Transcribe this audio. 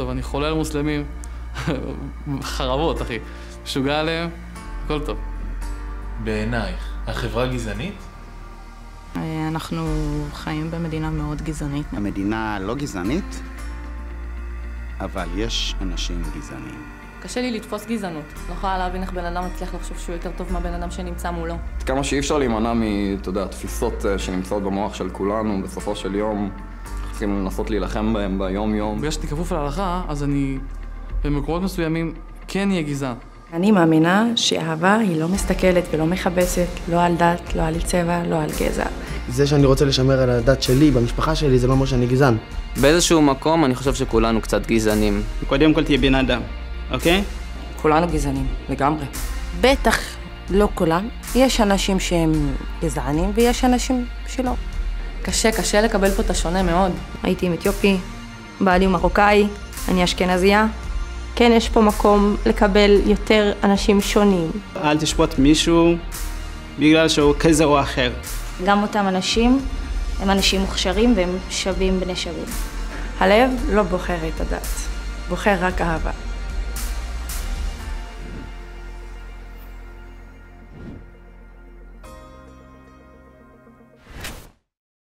טוב, אני חולה על מוסלמים, חרבות, אחי. משוגע עליהם, הכל טוב. בעינייך, החברה גזענית? אה, אנחנו חיים במדינה מאוד גזענית. המדינה לא גזענית, אבל יש אנשים גזעניים. קשה לי לתפוס גזענות. לא יכולה להבין איך בן אדם מצליח לחשוב שהוא יותר טוב מהבן אדם שנמצא מולו. כמה שאי אפשר להימנע מ, אתה יודע, תפיסות אה, שנמצאות במוח של כולנו, בסופו של יום צריכים לנסות להילחם בהם ביום-יום. בגלל שאני כפוף להלכה, אז אני במקומות מסוימים כן אהיה גזען. אני מאמינה שאהבה היא לא מסתכלת ולא מכבסת, לא על דת, לא על צבע, לא על גזע. זה שאני רוצה לשמר על הדת שלי, במשפחה שלי, זה לא אומר שאני גזען. באיזשהו מקום אני חושב שכולנו קצת גזענים. קודם כל תהיה בן אדם, אוקיי? כולנו גזענים, לגמרי. בטח לא כולם. יש אנשים שהם גזענים ויש אנשים שלא. קשה, קשה לקבל פה את השונה מאוד. הייתי עם אתיופי, בעלי הוא מרוקאי, אני אשכנזייה. כן, יש פה מקום לקבל יותר אנשים שונים. אל תשפוט מישהו בגלל שהוא כזה או אחר. גם אותם אנשים הם אנשים מוכשרים והם שווים בני שווים. הלב לא בוחר את הדת, בוחר רק אהבה.